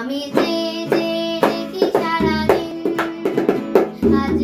আমি যে যে দেখি সারাদিন আজ